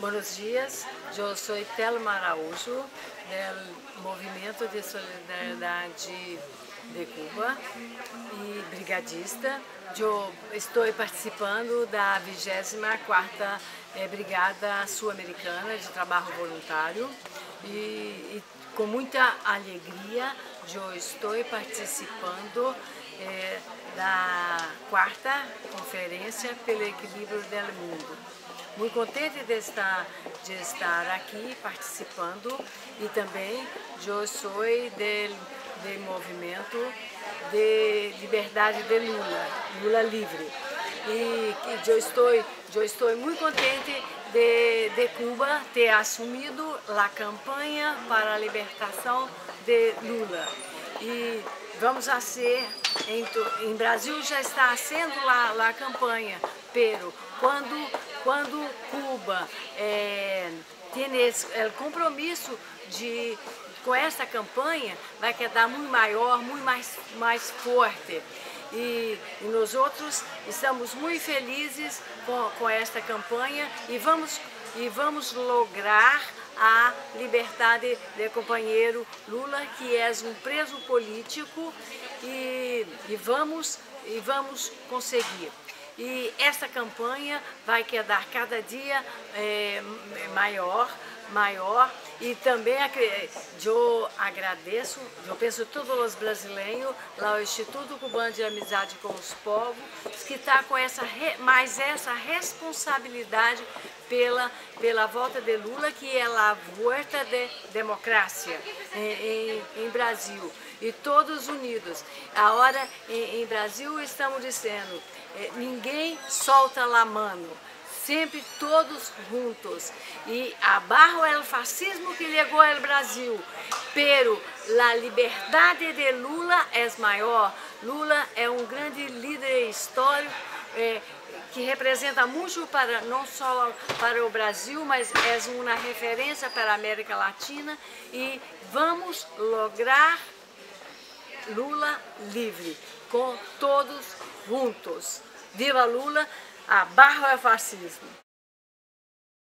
Buenos dias, eu sou Telma Araújo, do Movimento de Solidariedade de Cuba e brigadista. Eu estou participando da 24ª eh, Brigada Sul-Americana de Trabalho Voluntário e, e, com muita alegria eu estou participando eh, da quarta conferência pelo equilíbrio do mundo. Muito contente de estar, de estar aqui participando e também eu sou do, do movimento de liberdade de Lula, Lula livre. E eu estou, eu estou muito contente de, de Cuba ter assumido a campanha para a libertação de Lula. E vamos a ser, em, em Brasil já está sendo lá, a campanha, pero quando, quando Cuba é, tem esse é, compromisso de com essa campanha vai quedar muito maior, muito mais, mais forte. E, e nós outros estamos muito felizes com, com esta campanha e vamos, e vamos lograr a liberdade do companheiro Lula, que é um preso político, e, e, vamos, e vamos conseguir. E essa campanha vai quedar cada dia é, maior, maior. E também eu agradeço, eu penso todos os brasileiros, lá o Instituto Cubano de Amizade com os Povos, que está com essa, mais essa responsabilidade pela, pela volta de Lula, que é a volta de democracia em, em, em Brasil. E todos unidos. A hora em, em Brasil estamos dizendo, é, ninguém solta a mano sempre todos juntos. E abarro o fascismo que chegou ao Brasil, pero a liberdade de Lula é maior. Lula é um grande líder histórico é, que representa muito para não só para o Brasil, mas é uma referência para a América Latina e vamos lograr Lula livre, com todos juntos. Viva Lula! A barra é fascismo.